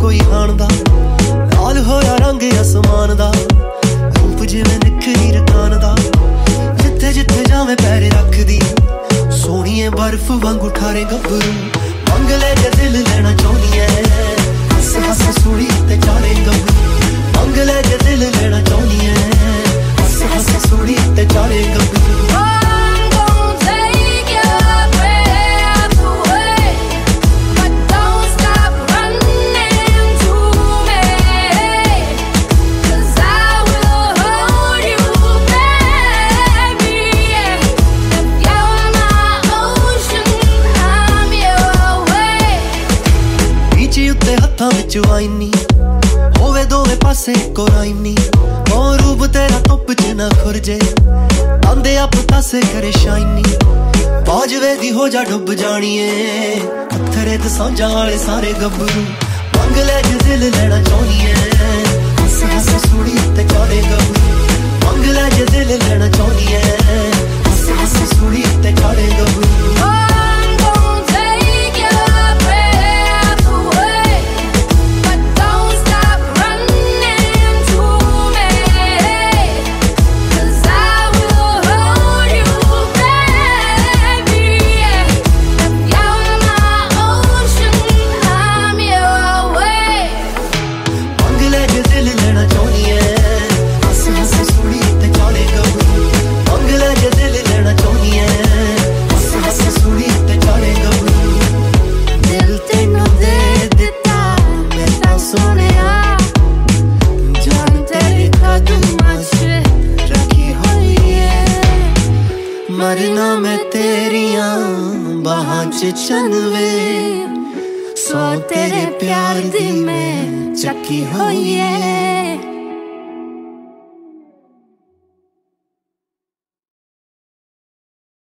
ਕੋਈ ਹਾਣ ਦਾ ਲਾਲ ਹੋਇਆ ਰੰਗ ਅਸਮਾਨ ਦਾ ਰੂਪ ਜਿਵੇਂ ਨਿਕਲੀ ਰਕਾਨ ਦਾ। ਜਿੱਥੇ ਜਿੱਥੇ ਜਾਵੇਂ ਪੈਰ ਰੱਖਦੀ। ਸੋਹਣੀਏ ਬਰਫ਼ ਵਾਂਗ ਠਾਰੇ ਗੱਭਰੂ। ਮੰਗ ਲੈ ਦਿਲ ਲੈਣਾ ਵਿੱਚ ਵਾਈਨ। ਨਹੀਂ ਹੋਵੇ ਦੋਵੇਂ ਪਾਸੇ ਇੱਕੋ ਰਾਈਨ ਨਹੀਂ ਰੂਪ ਤੇਰਾ ਧੁੱਪ 'ਚ ਨਾ ਖੁਰਜੇ। ਆਂਦੇ ਆ ਪਤਾਸੇ ਕਰੇ ਸ਼ਾਈਨ ਬਾਜਵੇ ਦੀ ਹੋ ਜਾ ਡੁੱਬ ਜਾਣੀਏ। ਅੱਥਰੇ ਤੇ ਸਾਂਝਾਂ ਵਾਲੇ ਸਾਰੇ ਗੱਭਰੂ। ਮੰਗ ਲੈ ਜੇ ਦਿਲ ਲੈਣਾ ਚਾਹੁੰਦੀ ਬਾਹਾਂ 'ਚ ਤੇਰੇ ਪਿਆਰ ਦੀ ਮੈਂ ਚੱਕੀ ਹੋਈ ਏ